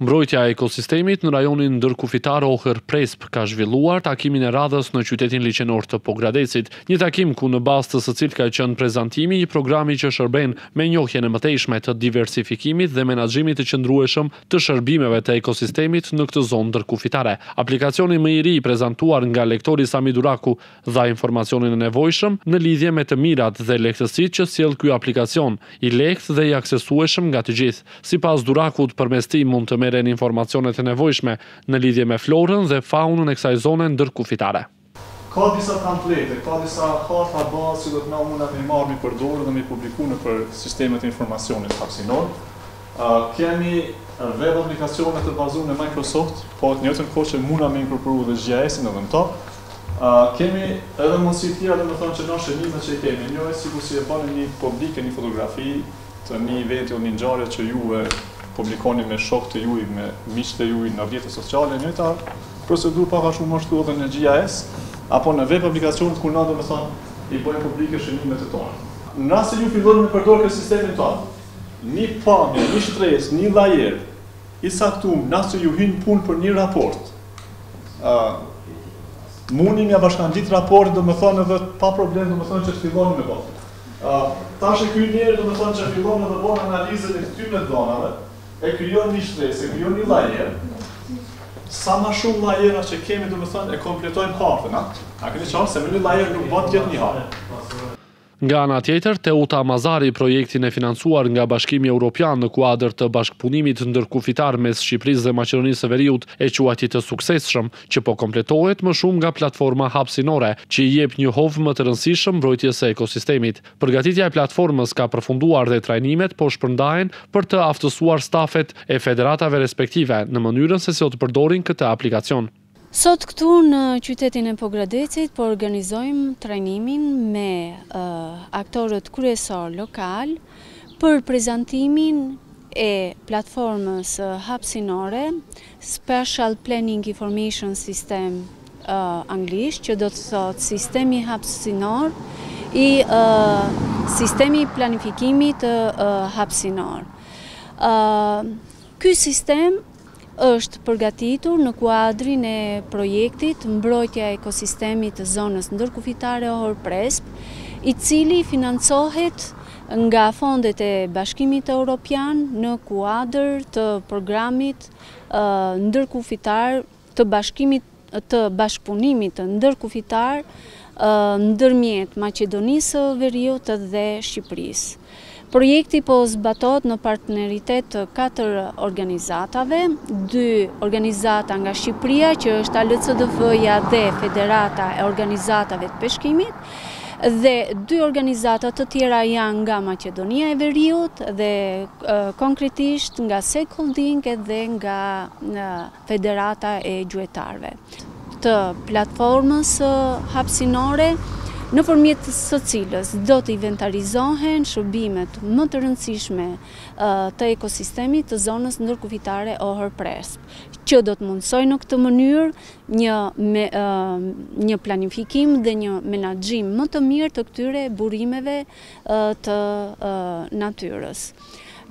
Mbrojtja e ekosistemit në rajonin ndërkufitar Ohër-Prespë ka zhvilluar takimin e radhës në qytetin liqenor të Pogradecit. Një takim ku në bazë të të cilit ka qenë prezantimi i një programi që shërben me njohjen e mëtejshme të diversifikimit dhe menaxhimit të qëndrueshëm të shërbimeve të ekosistemit në këtë zonë ndërkufitare. Aplikacioni më i ri i prezantuar nga lektori Sami Duraku Dha informacionin e nevojshëm në lidhje me të mirat dhe lehtësitë që sjell ky aplikacion, i lehtë dhe i aksesueshëm nga të gjithë. Sipas Durakut, përmes tij mund të merren informacionet e nevojshme në lidhje me florën dhe faunën e kësaj zone ndërkufitare. Ka disa template, ka disa harta bazë që domethënë na mundemi me i marrë mi përdorë dhe mi publiku nëpër sistemet e informacionit hapësinor. Kemi web aplikacione të bazuar në Microsoft, po në të njëjtën kohë që mundemi me inkorporu dhe GIS-in edhe në to. Kemi edhe mundësi tjera, domethënë që ne shënimet që i kemi, një është sikur si e bëni ju publike një fotografi të një eventi ose një ngjarje që ju e publikoni me shokët e juaj, me miqtë e juaj në rrjete sociale, njëjta procedurë pak a shumë asht edhe në GIS apo në web aplikacionet ku na domethënë i bëjmë publike shënimet e tona. Nëse ju filloni me përdorë këtë sistemin tonë, një pamje, një shtresë, një lajer i caktuar, nëse ju hyn punë për një raport, Mundni m'ia bashkangjitë raportit domethonë edhe pa problem domethonë që të filloni me bo. Tash ky njeri domethonë që fillon edhe bon analizën e këtyne të dhanave, e krijon një shtresë, e krijon një lajer, sa ma shumë lajera që kemi domethonë e kompletojmë hartën, a? A e keni qartë se me një lajer nuk do të jetë një hartë. Nga ana tjetër, Teuta Mazari, projektin e financuar nga Bashkimi Europian në kuadër të bashkëpunimit ndërkufitar mes Shqipërisë dhe Maqedonisë së Veriut e quajti të suksesshëm, që po kompletohet më shumë nga platforma hapësinore, që i jep një hov më të rëndësishëm mbrojtjes së ekosistemit. Përgatitja e platformës ka përfunduar dhe trajnimet po shpërndahen për të aftësuar stafet e federatave respektive në mënyrën se si do të përdorin këtë aplikacion. Sot këtu në qytetin e Pogradecit po organizojmë trajnimin me aktorët kryesorë lokalë për prezantimin e platformës hapësinore Spatial Planning Information System anglisht që do të thotë sistemi hapësinor i sistemi i planifikimit hapësinor. Ky sistem Është përgatitur në kuadrin e projektit Mbrojtja e ekosistemit të zonës ndërkufitare Ohër-Prespë, i cili financohet nga fondet e Bashkimit Europian në kuadër të programit ndërkufitar të Bashkimit të bashkëpunimit ndërkufitar ndërmjet Maqedonisë së Veriut dhe Shqipërisë. Projekti po zbatohet në partneritet të katër organizatave, dy organizata nga Shqipëria që është ALCDF-ja dhe Federata e Organizatave të Peshkimit dhe dy organizata të tjera janë nga Maqedonia e Veriut dhe konkretisht nga Save Holding dhe nga Federata e Gjuetarëve. Të platformës hapësinore, nëpërmjet së cilës do të inventarizohen shërbimet më të rëndësishme të ekosistemit të zonës ndërkufitare Ohër-Prespë, që do të mundësojë në këtë mënyrë një planifikim dhe një menaxhim më të mirë të këtyre burimeve të natyrës.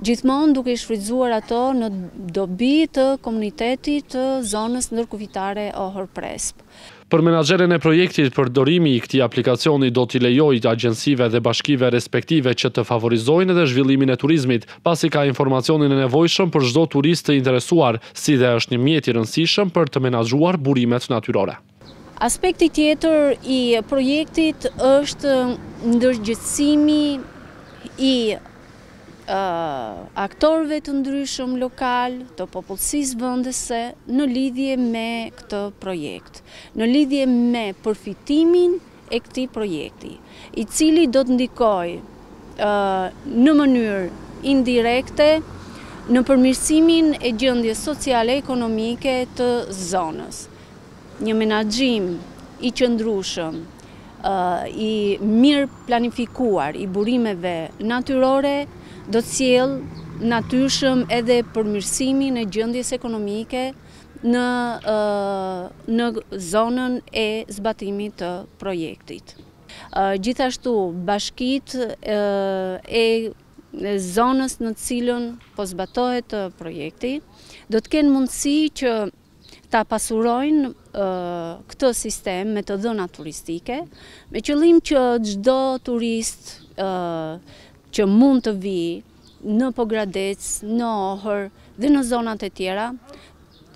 gjithmonë duke i shfrytëzuar ato në dobi të komunitetit të zonës ndërkufitare Ohër-Prespë. Për menaxherin e projektit, përdorimi i këtij aplikacioni do t'i lejojë agjencive dhe bashkive respektive që të favorizojnë edhe zhvillimin e turizmit, pasi ka informacionin e nevojshëm për çdo turist të interesuar, si dhe është një mjet i rëndësishëm për të menaxhuar burimet natyrore. Aspekti tjetër i projektit është ndërgjegjësimi i aktorëve të ndryshëm lokalë, të popullsisë vendese në lidhje me këtë projekt, në lidhje me përfitimin e këtij projekti, i cili do të ndikojë në mënyrë indirekte në përmirësimin e gjendjes sociale-ekonomike të zonës. Një menaxhim i qëndrueshëm, i mirë planifikuar i burimeve natyrore do të sjellë natyrshëm edhe përmirësimin e gjendjes ekonomike, në zonën e zbatimit të projektit. Gjithashtu, bashkitë e zonës në cilën po zbatohet projekti, do të kenë mundësi që ta pasurojnë këtë sistem me të dhëna turistike, me qëllim që çdo turist që mund të vijë, në Pogradec, në Ohër dhe në zonat e tjera,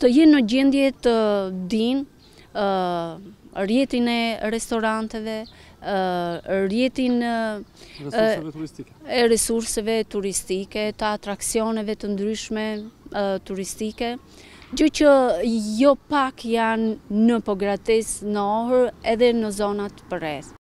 të jenë në gjendje të dinë rrjetin e restoranteve, rrjetin e resurseve turistike, të atraksioneve të ndryshme turistike, gjë që jo pak janë në Pogradec, në Ohër edhe në zonat përreth.